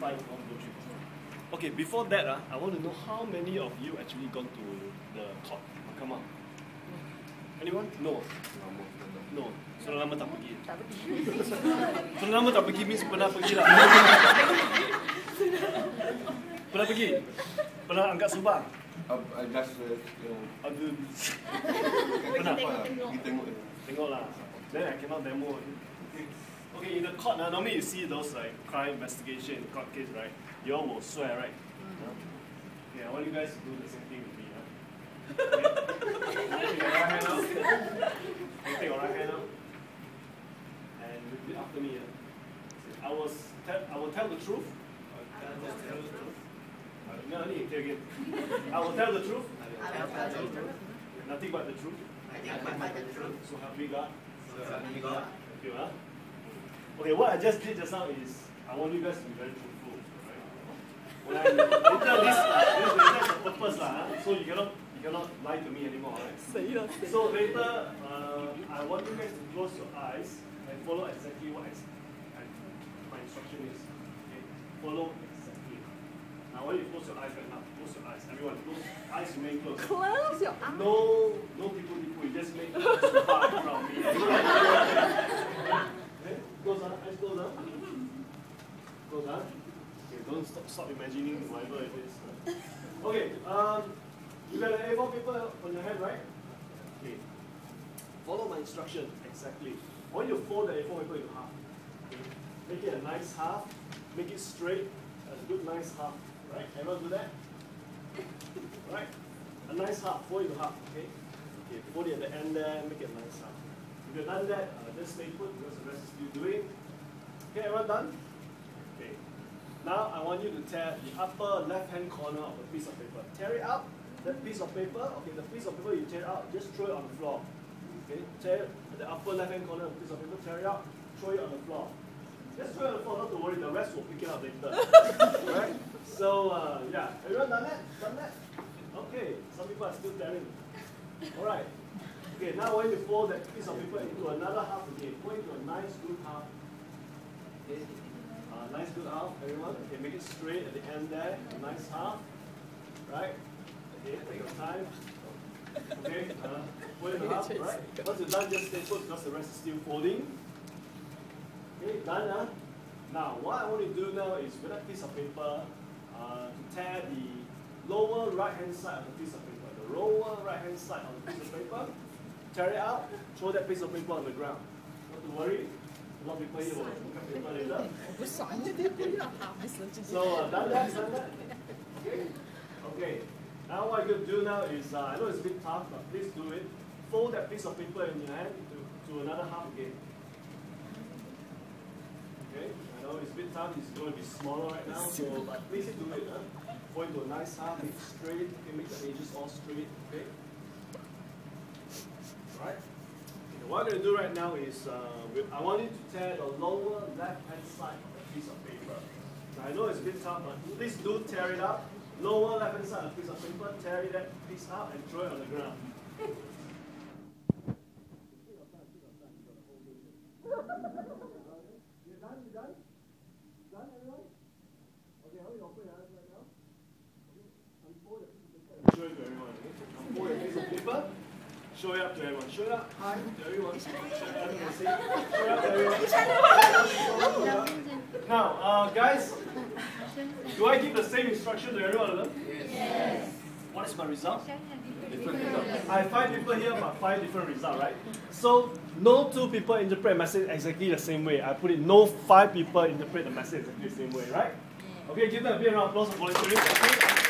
five, one, two, three, four. Okay, before that, uh, I want to know how many of you actually gone to the court? Come on. Anyone? No. No. Sudah lama tak pergi. Tak pergi. Sudah lama tak pergi means pernah pergi lah. pernah pergi? Pernah angkat subang? Uh, I just, uh, you know, Aduh. pernah tengok, lah, tengok. pergi tengok je. Tengok lah. Then I cannot demo. Okay, in the court, uh, normally you see those like crime investigation, court case, right? You all will swear, right? Huh? Okay, I want you guys to do the same thing with me. Huh? Okay. Take your right hand out. You take your right hand out. And repeat after me. huh? I was tell, I will tell the truth. Just tell the truth. No, I need to tell again. I will tell the truth. Nothing but the truth. Nothing but the truth. So help me God. Thank you, huh? Okay, what I just did just now is I want you guys to be very truthful. Right? When I later this this later is a purpose lah, so you cannot you cannot lie to me anymore, right? So later, uh, I want you guys to close your eyes and follow exactly what I, s- I- my instruction is. Okay? Follow exactly. Now, I want you close your eyes right now. Close your eyes. Everyone, close. Eyes remain closed. Close your eyes. No, no people, people. You just make us far from me. Okay? Close on, eyes close on. Close on. Okay, don't stop, stop imagining whatever it is. Okay, um, you got an A4 paper on your hand, right? Okay. Follow my instruction exactly. Want you fold the A4 paper in half. Okay. Make it a nice half. Make it straight. A good nice half. Right? Everyone do that? Right? A nice half, fold it into half, okay? Okay, fold it at the end there, make it a nice half. If you've done that, uh, just stay put because the rest is still doing. Okay, everyone done? Now I want you to tear the upper left-hand corner of the piece of paper. Tear it out, that piece of paper, okay, the piece of paper you tear out, just throw it on the floor. Okay, tear the upper left-hand corner of the piece of paper, tear it out, throw it on the floor. Just throw it on the floor, not to worry, the rest will pick it up later. right? So, uh, yeah, everyone done that? Done that? Okay, some people are still tearing. Alright. Okay, now I want you to fold that piece of paper into another half again. Fold into a nice good half. Okay. Nice good half, everyone. Okay, make it straight at the end there. Nice half. Right? Okay, take your time. Okay, uh, fold it half, right? Once you're done, just stay put because the rest is still folding. Okay, done, huh? Now, what I want to do now is with that piece of paper, uh, to tear the lower right-hand side of the piece of paper. The lower right-hand side of the piece of paper, tear it out, throw that piece of paper on the ground. Not to worry, Não ficou? So uh, that, that's that. Okay. Now what you do now is, uh, I know it's a bit tough, but please do it. Fold that piece of paper in your hand to, to another half again. Okay, I know it's a bit tough, it's going to be smaller right now, so, but please do it. Huh? Fold to a nice half, make straight, okay, make the edges all straight, okay? What I'm going to do right now is, uh, I want you to tear the lower left-hand side of the piece of paper. Now, I know it's a bit tough, but please do tear it up. Lower left-hand side of the piece of paper, tear that piece out and throw it on the ground. Right now? Okay, unfold the piece of paper show it to everyone. Okay? Unfold the piece of paper, show it up to everyone. Show it up Hi to everyone. Show it up, can see. Show it up to everyone. Now, uh, guys, do I give the same instruction to every one of them? Yes. What is my result? Different. I have five people here, but five different results, right? So no two people interpret the message exactly the same way. I put it no five people interpret the message exactly the same way, right? Okay, give them a big round of applause for volunteering.